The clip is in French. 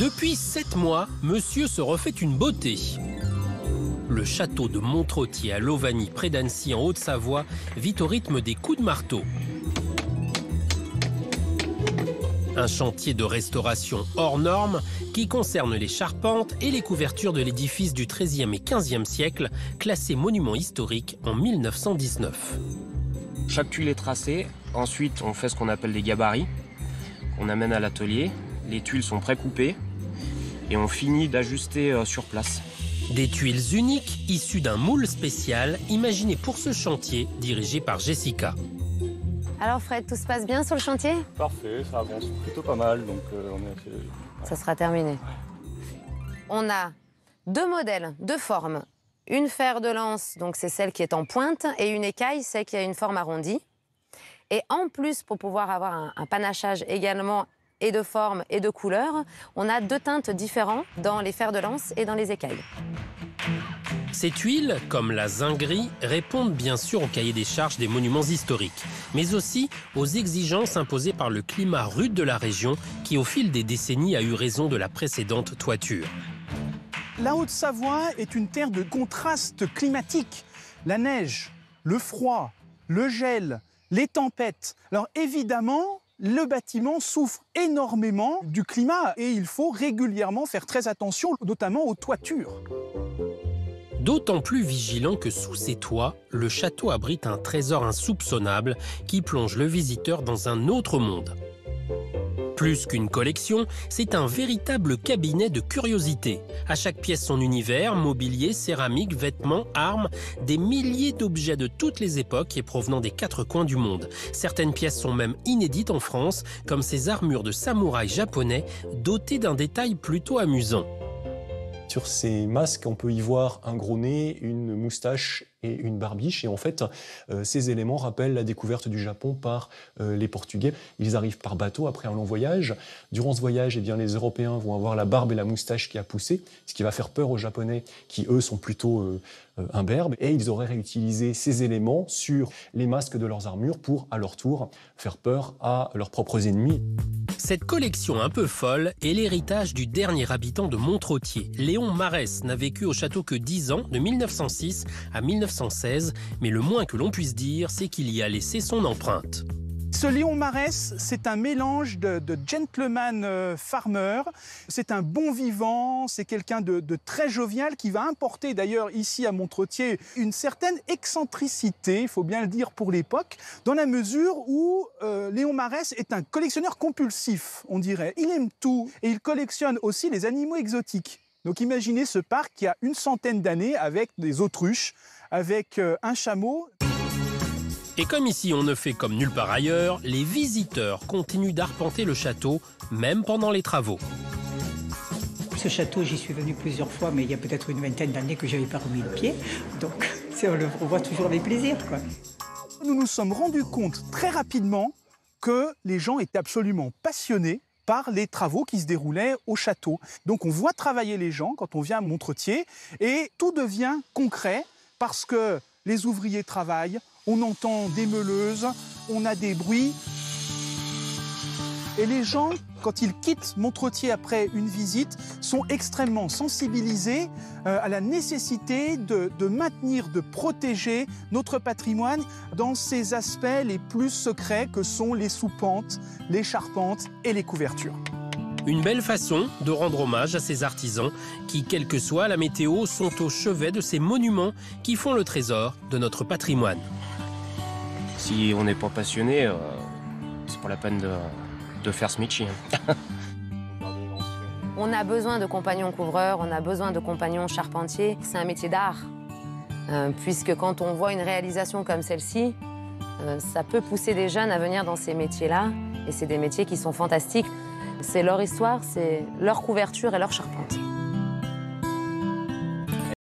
Depuis sept mois, monsieur se refait une beauté. Le château de Montrottier à Lovany, près d'Annecy, en Haute-Savoie, vit au rythme des coups de marteau. Un chantier de restauration hors norme qui concerne les charpentes et les couvertures de l'édifice du XIIIe et XVe siècle, classé monument historique en 1919. Chaque tuile est tracée. Ensuite, on fait ce qu'on appelle des gabarits. On amène à l'atelier. Les tuiles sont précoupées et on finit d'ajuster euh, sur place. Des tuiles uniques issues d'un moule spécial imaginé pour ce chantier dirigé par Jessica. Alors Fred, tout se passe bien sur le chantier? Parfait, ça avance plutôt pas mal, donc euh, on est assez... Ça sera terminé. On a deux modèles, deux formes. Une fer de lance, donc c'est celle qui est en pointe, et une écaille, celle qui a une forme arrondie. Et en plus, pour pouvoir avoir un, un panachage également et de forme et de couleur, on a deux teintes différentes dans les fers de lance et dans les écailles. Ces tuiles, comme la zinguerie, répondent bien sûr au cahier des charges des monuments historiques, mais aussi aux exigences imposées par le climat rude de la région qui, au fil des décennies, a eu raison de la précédente toiture. La Haute-Savoie est une terre de contraste climatique. La neige, le froid, le gel, les tempêtes. Alors évidemment, le bâtiment souffre énormément du climat et il faut régulièrement faire très attention, notamment aux toitures. D'autant plus vigilant que sous ses toits, le château abrite un trésor insoupçonnable qui plonge le visiteur dans un autre monde. Plus qu'une collection, c'est un véritable cabinet de curiosités. À chaque pièce son univers, mobilier, céramique, vêtements, armes, des milliers d'objets de toutes les époques et provenant des quatre coins du monde. Certaines pièces sont même inédites en France, comme ces armures de samouraï japonais dotées d'un détail plutôt amusant. Sur ces masques, on peut y voir un gros nez, une moustache et une barbiche. Et en fait, euh, ces éléments rappellent la découverte du Japon par euh, les Portugais. Ils arrivent par bateau après un long voyage. Durant ce voyage, eh bien, les Européens vont avoir la barbe et la moustache qui a poussé, ce qui va faire peur aux Japonais qui, eux, sont plutôt euh, imberbes. Et ils auraient réutilisé ces éléments sur les masques de leurs armures pour, à leur tour, faire peur à leurs propres ennemis. Cette collection un peu folle est l'héritage du dernier habitant de Montrottier. Léon Marès n'a vécu au château que 10 ans, de 1906 à 1916, mais le moins que l'on puisse dire, c'est qu'il y a laissé son empreinte. Ce Léon Marès, c'est un mélange de, de gentleman euh, farmer. C'est un bon vivant, c'est quelqu'un de, de très jovial qui va importer d'ailleurs ici à Montretier une certaine excentricité, il faut bien le dire pour l'époque, dans la mesure où euh, Léon Marès est un collectionneur compulsif, on dirait. Il aime tout et il collectionne aussi les animaux exotiques. Donc imaginez ce parc qui a une centaine d'années avec des autruches, avec euh, un chameau. Et comme ici on ne fait comme nulle part ailleurs, les visiteurs continuent d'arpenter le château, même pendant les travaux. Ce château, j'y suis venu plusieurs fois, mais il y a peut-être une vingtaine d'années que je n'avais pas remis le pied. Donc, on le revoit toujours avec plaisir. Quoi. Nous nous sommes rendus compte très rapidement que les gens étaient absolument passionnés par les travaux qui se déroulaient au château. Donc on voit travailler les gens quand on vient à Montretier et tout devient concret parce que les ouvriers travaillent, on entend des meuleuses, on a des bruits. Et les gens, quand ils quittent Montretier après une visite, sont extrêmement sensibilisés euh, à la nécessité de, de maintenir, de protéger notre patrimoine dans ses aspects les plus secrets que sont les soupentes, les charpentes et les couvertures. Une belle façon de rendre hommage à ces artisans qui, quelle que soit la météo, sont au chevet de ces monuments qui font le trésor de notre patrimoine. Si on n'est pas passionné, euh, c'est pas la peine de, de faire métier. hein. On a besoin de compagnons couvreurs, on a besoin de compagnons charpentiers. C'est un métier d'art. Euh, puisque quand on voit une réalisation comme celle-ci, euh, ça peut pousser des jeunes à venir dans ces métiers-là. Et c'est des métiers qui sont fantastiques. C'est leur histoire, c'est leur couverture et leur charpente.